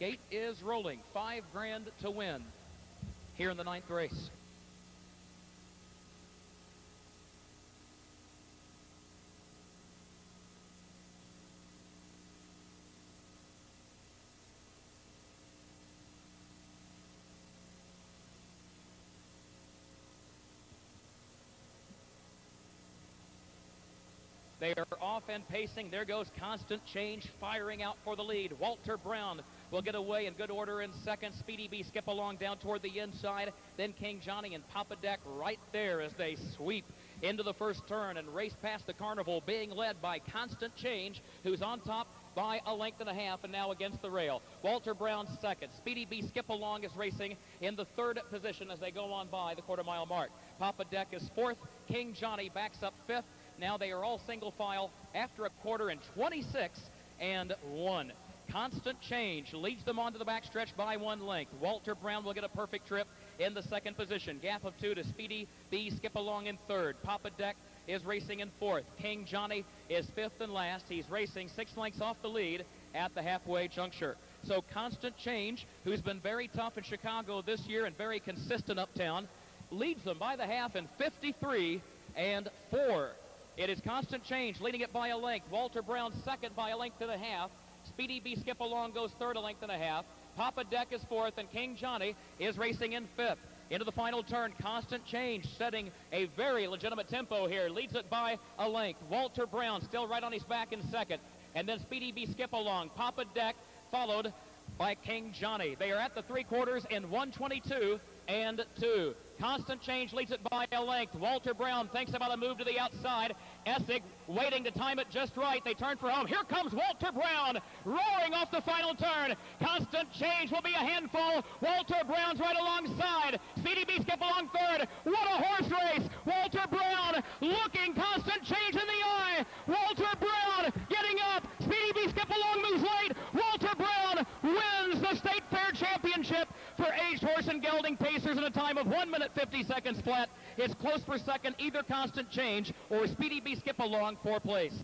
Gate is rolling. Five grand to win here in the ninth race. They are off and pacing. There goes Constant Change firing out for the lead. Walter Brown will get away in good order in second. Speedy B skip along down toward the inside. Then King Johnny and Papa Deck right there as they sweep into the first turn and race past the carnival being led by Constant Change who's on top by a length and a half and now against the rail. Walter Brown second. Speedy B skip along is racing in the third position as they go on by the quarter mile mark. Papa Deck is fourth. King Johnny backs up fifth. Now they are all single file after a quarter and 26 and 1. Constant change leads them onto the backstretch by one length. Walter Brown will get a perfect trip in the second position. Gap of two to Speedy B skip along in third. Papa Deck is racing in fourth. King Johnny is fifth and last. He's racing six lengths off the lead at the halfway juncture. So Constant Change, who's been very tough in Chicago this year and very consistent uptown, leads them by the half in 53 and 4. It is constant change, leading it by a length. Walter Brown second by a length and a half. Speedy B Skip Along goes third a length and a half. Papa Deck is fourth, and King Johnny is racing in fifth. Into the final turn, constant change, setting a very legitimate tempo here. Leads it by a length. Walter Brown still right on his back in second. And then Speedy B Skip Along. Papa Deck followed by King Johnny. They are at the three quarters in 122 and 2. Constant change leads it by a length. Walter Brown thinks about a move to the outside. Essig waiting to time it just right. They turn for home. Here comes Walter Brown roaring off the final turn. Constant change will be a handful. Walter Brown's right alongside. Speedy B skip along third. What a horse race. Walter Brown looking constant change in the eye. Walter Brown getting up. Speedy B skip along moves late. Walter Brown wins the State Fair Championship for aged horse and gelding pacers in a time of 1 minute 50 seconds flat. It's close for second, either constant change or Speedy B skip along for place.